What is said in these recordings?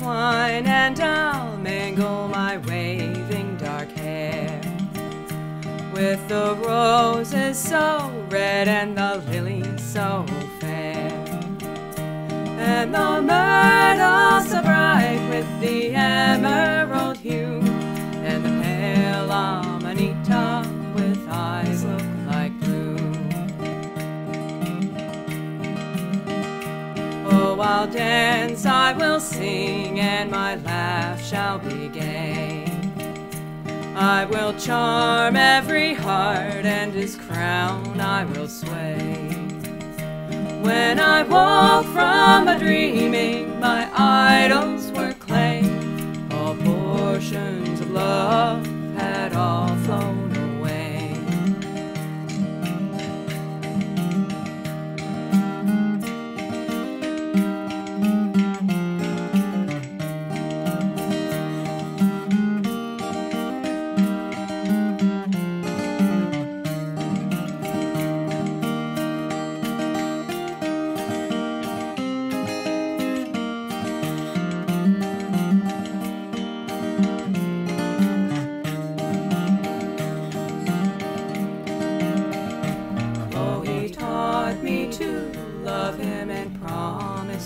wine, and I'll mingle my waving dark hair. With the roses so red and the lilies so fair, and the myrtle so bright with the emerald I'll dance, I will sing, and my laugh shall be gay. I will charm every heart, and his crown I will sway. When I woke from a dreaming, my idols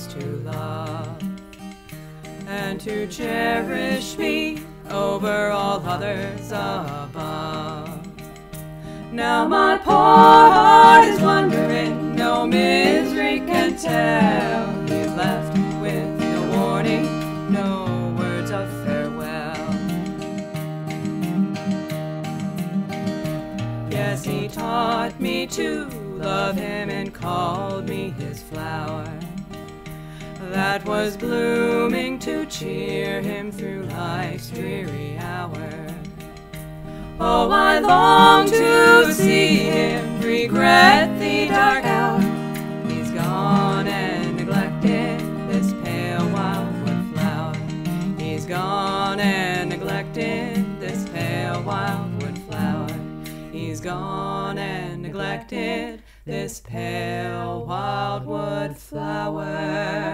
promise to love and to cherish me over all others above. Now my poor heart is wondering, no misery can tell. He's left with no warning, no words of farewell. Yes, he taught me to love him and called me his flower. That was blooming to cheer him through life's dreary hour. Oh, I long to see him regret the dark hour. He's gone and neglected this pale wildwood flower. He's gone and neglected this pale wildwood flower. He's gone and neglected this pale wildwood flower.